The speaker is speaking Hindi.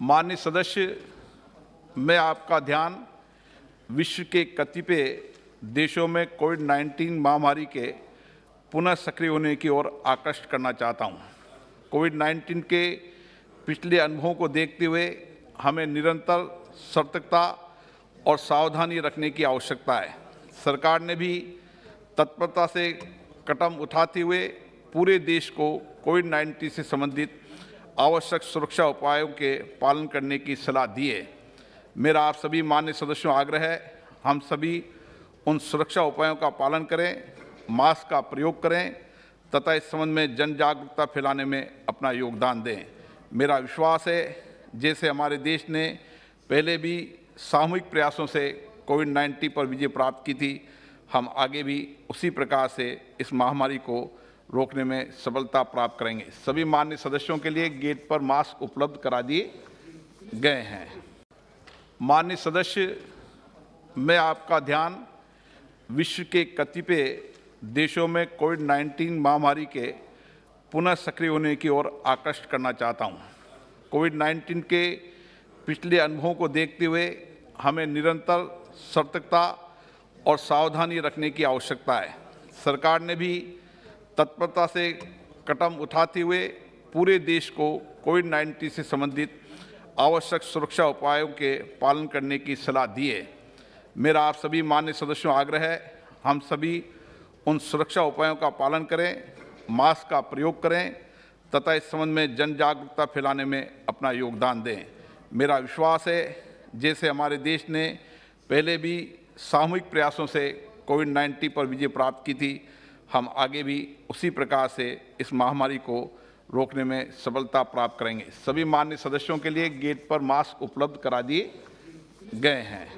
माननीय सदस्य, मैं आपका ध्यान विश्व के कतिपय देशों में कोविड 19 महामारी के पुनः सक्रिय होने की ओर आकर्षित करना चाहता हूँ। कोविड 19 के पिछले अनुभवों को देखते हुए हमें निरंतर सतर्कता और सावधानी रखने की आवश्यकता है सरकार ने भी तत्परता से कदम उठाते हुए पूरे देश को कोविड 19 से संबंधित आवश्यक सुरक्षा उपायों के पालन करने की सलाह दी है। मेरा आप सभी मान्य सदस्यों आग्रह है, हम सभी उन सुरक्षा उपायों का पालन करें, मास्क का प्रयोग करें, तथा इस संबंध में जन जागरूकता फैलाने में अपना योगदान दें। मेरा विश्वास है, जैसे हमारे देश ने पहले भी सामूहिक प्रयासों से कोविड 19 पर विजय प्राप्त की थी, हम आगे भी उसी प्रकार से इस महामारी को रोकने में सफलता प्राप्त करेंगे। सभी मान्य सदस्यों के लिए गेट पर मास्क उपलब्ध करा दिए गए हैं। मान्य सदस्य, मैं आपका ध्यान विश्व के कतिपय देशों में कोविड 19 महामारी के पुनः सक्रिय होने की ओर आकर्षित करना चाहता हूँ। कोविड 19 के पिछले अनुभवों को देखते हुए हमें निरंतर सतर्कता और सावधानी रखने की आवश्यकता है। सरकार ने भी तत्परता से कदम उठाते हुए पूरे देश को कोविड 19 से संबंधित आवश्यक सुरक्षा उपायों के पालन करने की सलाह दी है। मेरा आप सभी मान्य सदस्यों आग्रह है, हम सभी उन सुरक्षा उपायों का पालन करें, मास्क का प्रयोग करें, तथा इस संबंध में जन जागरूकता फैलाने में अपना योगदान दें। मेरा विश्वास है, जैसे हमारे देश ने पहले भी सामूहिक प्रयासों से कोविड 19 पर विजय प्राप्त की थी हम आगे भी उसी प्रकार से इस महामारी को रोकने में सफलता प्राप्त करेंगे। सभी मान्य सदस्यों के लिए गेट पर मास्क उपलब्ध करा दिए गए हैं।